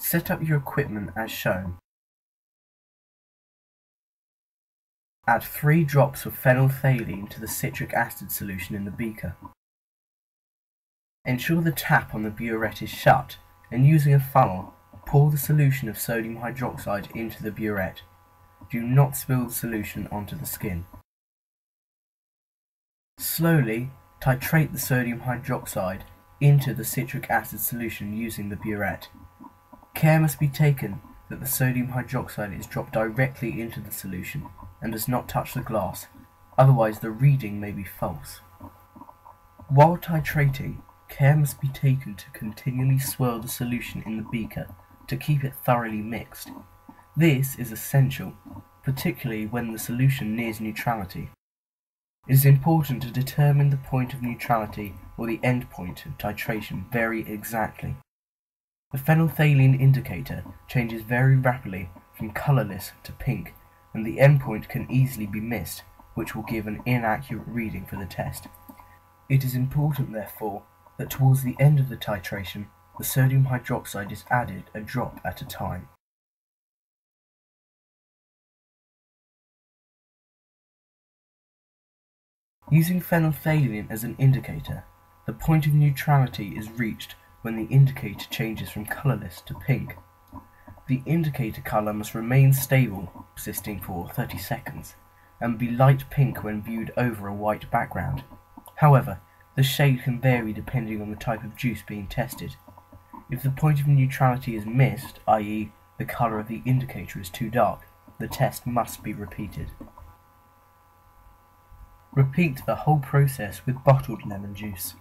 Set up your equipment as shown. Add 3 drops of phenolphthalein to the citric acid solution in the beaker. Ensure the tap on the burette is shut and using a funnel, pour the solution of sodium hydroxide into the burette. Do not spill the solution onto the skin. Slowly titrate the sodium hydroxide into the citric acid solution using the burette. Care must be taken that the sodium hydroxide is dropped directly into the solution and does not touch the glass, otherwise the reading may be false. While titrating, care must be taken to continually swirl the solution in the beaker to keep it thoroughly mixed. This is essential, particularly when the solution nears neutrality. It is important to determine the point of neutrality or the end point of titration very exactly. The phenolphthalein indicator changes very rapidly from colorless to pink and the endpoint can easily be missed, which will give an inaccurate reading for the test. It is important therefore that towards the end of the titration the sodium hydroxide is added a drop at a time. Using phenolphthalein as an indicator, the point of neutrality is reached when the indicator changes from colorless to pink. The indicator color must remain stable, persisting for 30 seconds, and be light pink when viewed over a white background. However, the shade can vary depending on the type of juice being tested. If the point of neutrality is missed, i.e. the color of the indicator is too dark, the test must be repeated. Repeat the whole process with bottled lemon juice.